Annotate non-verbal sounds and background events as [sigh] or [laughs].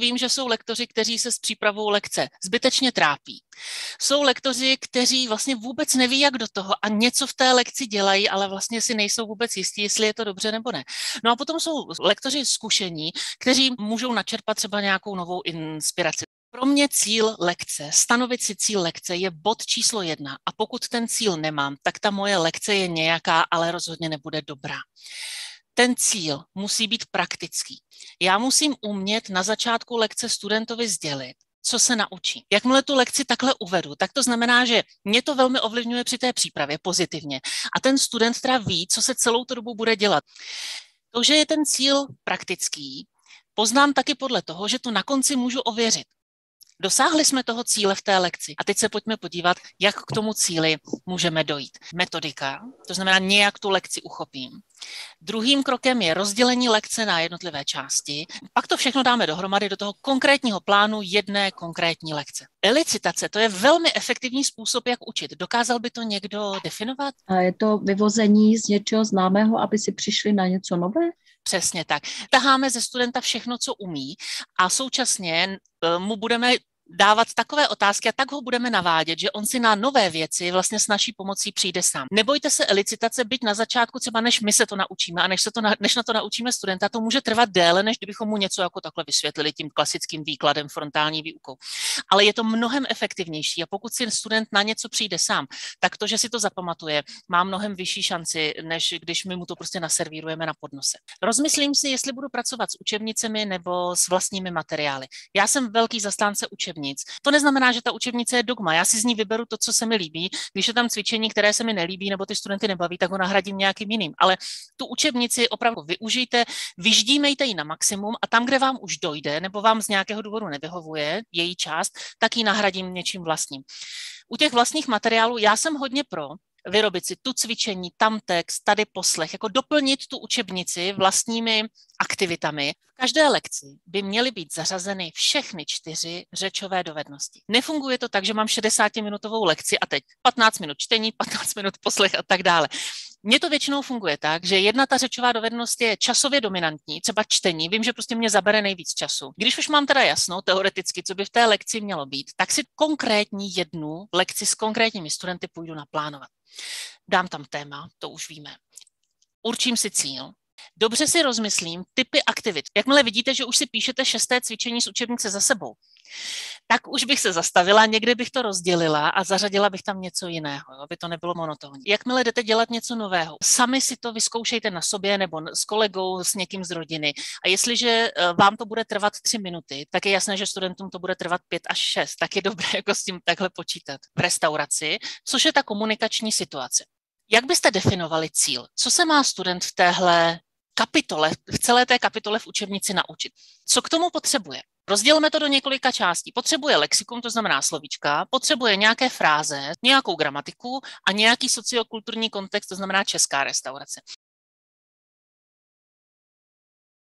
Vím, že jsou lektoři, kteří se s přípravou lekce zbytečně trápí. Jsou lektoři, kteří vlastně vůbec neví, jak do toho a něco v té lekci dělají, ale vlastně si nejsou vůbec jistí, jestli je to dobře nebo ne. No a potom jsou lektoři zkušení, kteří můžou načerpat třeba nějakou novou inspiraci. Pro mě cíl lekce, stanovit si cíl lekce je bod číslo jedna a pokud ten cíl nemám, tak ta moje lekce je nějaká, ale rozhodně nebude dobrá ten cíl musí být praktický. Já musím umět na začátku lekce studentovi sdělit, co se naučí. Jakmile tu lekci takhle uvedu, tak to znamená, že mě to velmi ovlivňuje při té přípravě pozitivně. A ten student teda ví, co se celou tu dobu bude dělat. To, že je ten cíl praktický, poznám taky podle toho, že to na konci můžu ověřit. Dosáhli jsme toho cíle v té lekci a teď se pojďme podívat, jak k tomu cíli můžeme dojít. Metodika, to znamená nějak tu lekci uchopím. Druhým krokem je rozdělení lekce na jednotlivé části. Pak to všechno dáme dohromady do toho konkrétního plánu jedné konkrétní lekce. Elicitace, to je velmi efektivní způsob, jak učit. Dokázal by to někdo definovat? A je to vyvození z něčeho známého, aby si přišli na něco nové? Přesně tak. Taháme ze studenta všechno, co umí a současně eh, mu budeme dávat takové otázky a tak ho budeme navádět, že on si na nové věci vlastně s naší pomocí přijde sám. Nebojte se elicitace, byť na začátku třeba než my se to naučíme a než, se to na, než na to naučíme studenta, to může trvat déle, než kdybychom mu něco jako takhle vysvětlili tím klasickým výkladem frontální výukou. Ale je to mnohem efektivnější a pokud si student na něco přijde sám, tak to, že si to zapamatuje, má mnohem vyšší šanci, než když my mu to prostě naservírujeme na podnose. Rozmyslím si, jestli budu pracovat s učebnicemi nebo s vlastními materiály. Já jsem velký zastánce učebnic učebnic. To neznamená, že ta učebnice je dogma. Já si z ní vyberu to, co se mi líbí. Když je tam cvičení, které se mi nelíbí nebo ty studenty nebaví, tak ho nahradím nějakým jiným. Ale tu učebnici opravdu využijte, vyždímejte ji na maximum a tam, kde vám už dojde nebo vám z nějakého důvodu nevyhovuje její část, tak ji nahradím něčím vlastním. U těch vlastních materiálů já jsem hodně pro, vyrobit si tu cvičení, tam text, tady poslech, jako doplnit tu učebnici vlastními aktivitami. V každé lekci by měly být zařazeny všechny čtyři řečové dovednosti. Nefunguje to tak, že mám 60-minutovou lekci a teď 15 minut čtení, 15 minut poslech a tak dále. Mně to většinou funguje tak, že jedna ta řečová dovednost je časově dominantní, třeba čtení, vím, že prostě mě zabere nejvíc času. Když už mám teda jasno teoreticky, co by v té lekci mělo být, tak si konkrétní jednu lekci s konkrétními studenty půjdu naplánovat. Dám tam téma, to už víme. Určím si cíl, Dobře si rozmyslím typy aktivit. Jakmile vidíte, že už si píšete šesté cvičení z učebnice za sebou, tak už bych se zastavila, někde bych to rozdělila a zařadila bych tam něco jiného, aby to nebylo monotónní. Jakmile jdete dělat něco nového, sami si to vyzkoušejte na sobě nebo s kolegou, s někým z rodiny. A jestliže eh, vám to bude trvat tři minuty, tak je jasné, že studentům to bude trvat pět až šest. Tak je dobré [laughs] jako s tím takhle počítat. V restauraci, což je ta komunikační situace. Jak byste definovali cíl? Co se má student v téhle kapitole, v celé té kapitole v učebnici naučit? Co k tomu potřebuje? Rozdělíme to do několika částí. Potřebuje lexikum, to znamená slovíčka, potřebuje nějaké fráze, nějakou gramatiku a nějaký sociokulturní kontext, to znamená česká restaurace.